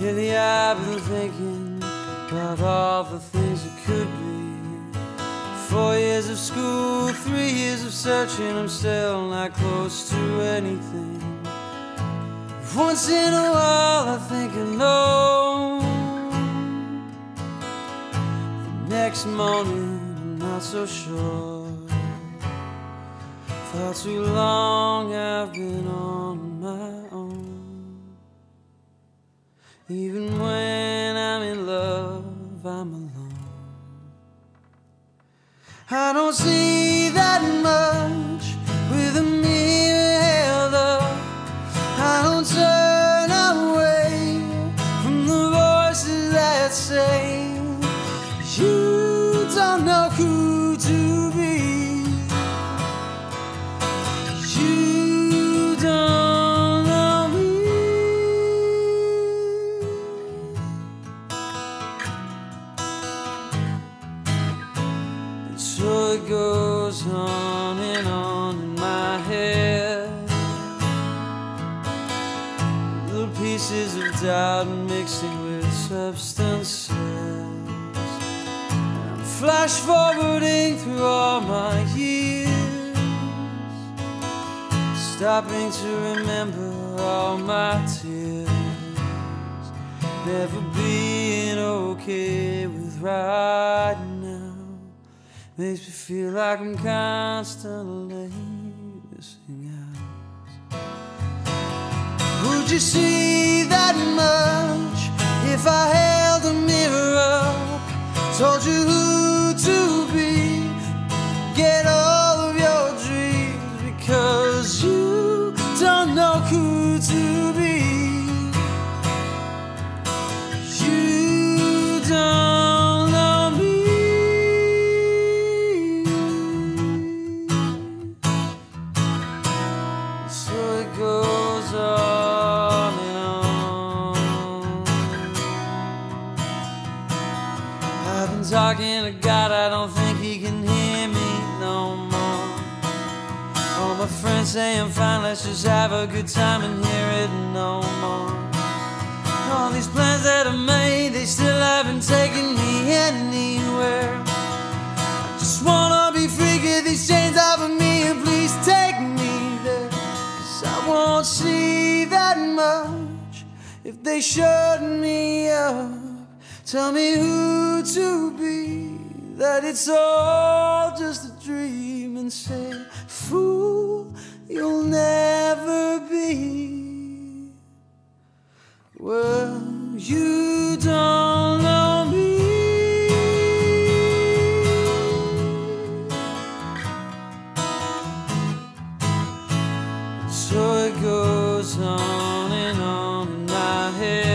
Lately I've been thinking about all the things that could be. Four years of school, three years of searching, I'm still not close to anything. Once in a while I think I know. The next morning I'm not so sure. For too long I've been on my. Even when I'm in love, I'm alone. I don't see that much so it goes on and on in my head. Little pieces of doubt mixing with substances. I'm flash forwarding through all my years. Stopping to remember all my tears. Never being okay with right makes me feel like I'm constantly missing out. Would you see that much if I held a mirror up, told you who to be, get all of your dreams because you don't know who to be. So it goes on and on. I've been talking to God, I don't think He can hear me no more. All my friends say I'm fine, let's just have a good time and hear it no more. All these plans that I made, they shut me up. Tell me who to be, that it's all just a dream, and say, Fool, you'll never be. Well, you don't know me. So it goes on head.